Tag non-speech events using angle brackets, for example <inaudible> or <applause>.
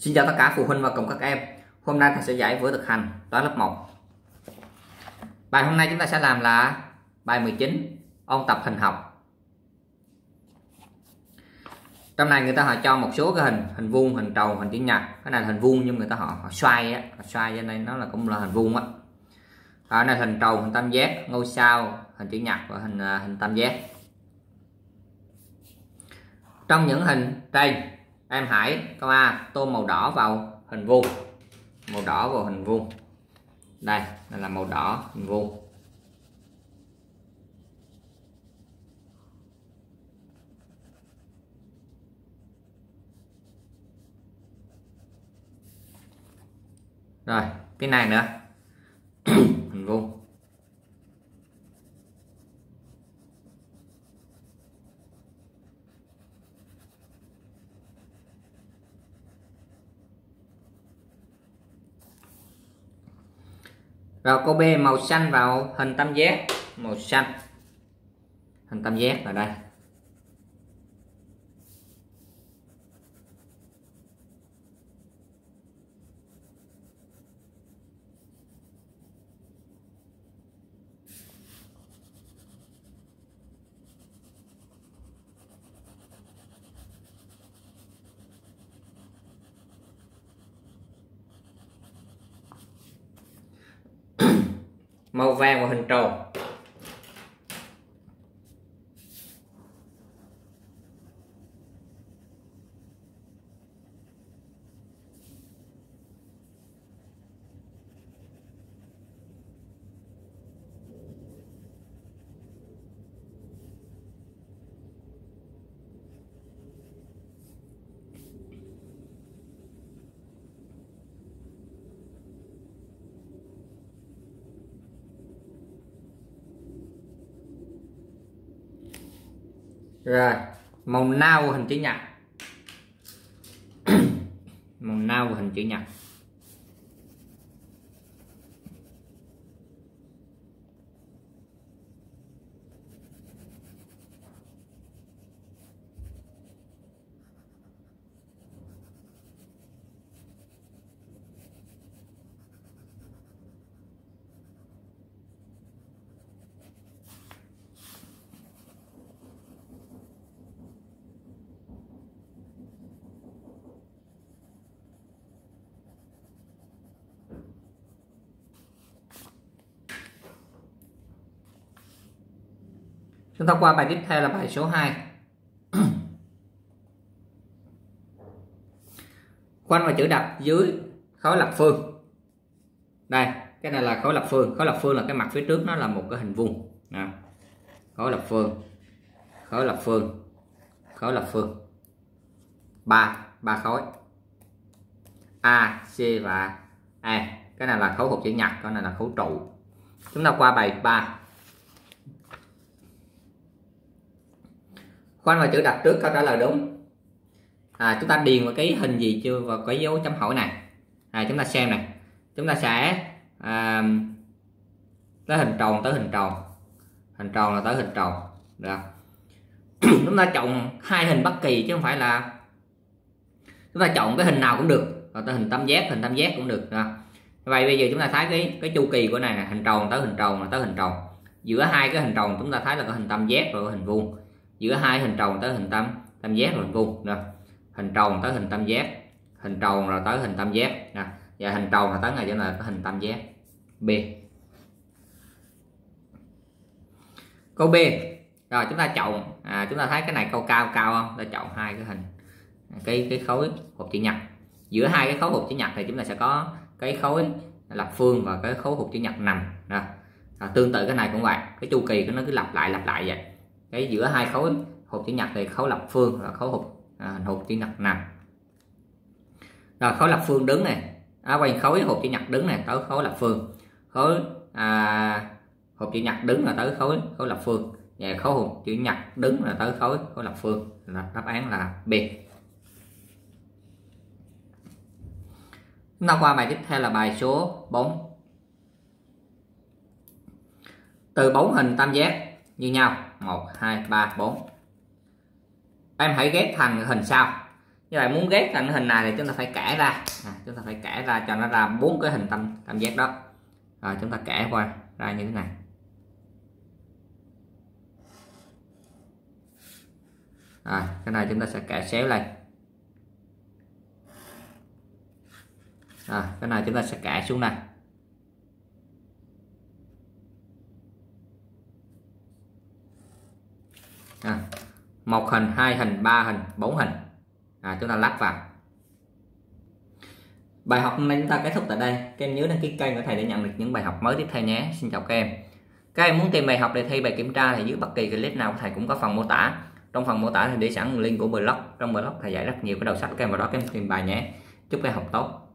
Xin chào tất cả phụ huynh và cùng các em. Hôm nay thầy sẽ giải với thực hành toán lớp 1 Bài hôm nay chúng ta sẽ làm là bài 19 ôn tập hình học. Trong này người ta họ cho một số cái hình hình vuông, hình tròn, hình chữ nhật. Cái này là hình vuông nhưng người ta họ, họ xoay á họ xoay cho nên nó là cũng là hình vuông á. Ở này hình tròn, hình tam giác, ngôi sao, hình chữ nhật và hình à, hình tam giác. Trong những hình trên em hãy câu A, tô màu đỏ vào hình vuông. Màu đỏ vào hình vuông. Đây đây là màu đỏ hình vuông. Rồi, cái này nữa hình vuông rồi câu B, màu xanh vào hình tam giác. Màu xanh. Hình tam giác ở đây. Màu vàng và hình tròn. Rồi màu nâu hình chữ nhật. <coughs> Màu nâu hình chữ nhật. Chúng ta qua bài tiếp theo là bài số 2. <clears throat> quanh và chữ đặt dưới khối lập phương. Đây, cái này là khối lập phương. Khối lập phương là cái mặt phía trước nó là một cái hình vuông. Đó. Khối lập phương. Khối lập phương. Khối lập phương. ba ba khối. A, C và E. Cái này là khối hộp chữ nhật, cái này là khối trụ. Chúng ta qua bài 3. Khoanh vào chữ đặt trước câu trả lời đúng. À, chúng ta điền vào cái hình gì chưa? Vào cái dấu chấm hỏi này. À, chúng ta xem này. Chúng ta sẽ à, tới hình tròn tới hình tròn. Hình tròn là tới hình tròn. Được <clears throat> chúng ta chọn hai hình bất kỳ chứ không phải là chúng ta chọn cái hình nào cũng được. Rồi tới hình tam giác hình tam giác cũng được vậy bây giờ chúng ta thấy cái cái chu kỳ của này là hình tròn tới hình tròn là tới hình tròn. Giữa hai cái hình tròn chúng ta thấy là cái hình tam giác và cái hình vuông giữa hai hình tròn tới hình tam tam giác rồi vuông nè. Hình tròn tới hình tam giác hình tròn rồi tới hình tam giác nè. Và hình tròn là tới ngày chỗ này có hình tam giác. B. Câu b. Rồi chúng ta chọn à, chúng ta thấy cái này câu cao cao không? Ta chọn hai cái hình cái cái khối hộp chữ nhật. Giữa hai cái khối hộp chữ nhật thì chúng ta sẽ có cái khối lập phương và cái khối hộp chữ nhật nằm nè. À, tương tự cái này cũng vậy cái chu kỳ của nó cứ lặp lại lặp lại vậy cái giữa hai khối hộp chữ nhật thì khối lập phương và khối hộp à, hộp chữ nhật nằm. Rồi khối lập phương đứng này. À, quanh khối hộp chữ nhật đứng này tới khối lập phương. Khối à, hộp chữ nhật đứng là tới khối khối lập phương. Và khối hộp chữ nhật đứng là tới khối khối lập phương. Là đáp án là B. Chúng ta qua bài tiếp theo là bài số 4 từ bốn hình tam giác như nhau. 1 2 3 4 em hãy ghép thành hình sau. Như vậy muốn ghép thành hình này thì chúng ta phải kẻ ra. À, chúng ta phải kẻ ra cho nó ra bốn cái hình tam tam giác đó. Rồi chúng ta kẻ qua ra như thế này. Rồi cái này chúng ta sẽ kẻ xéo lên. Rồi cái này chúng ta sẽ kẻ xuống này à, một hình hai hình ba hình bốn hình. À, chúng ta lắp vào. Bài học hôm nay chúng ta kết thúc tại đây. Các em nhớ đăng ký kênh của thầy để nhận được những bài học mới tiếp theo nhé. Xin chào các em. Các em muốn tìm bài học để thi bài kiểm tra thì dưới bất kỳ clip nào thầy cũng có phần mô tả. Trong phần mô tả thì để sẵn link của blog. Trong blog thầy dạy rất nhiều cái đầu sách. Các em vào đó các em tìm bài nhé. Chúc các em học tốt.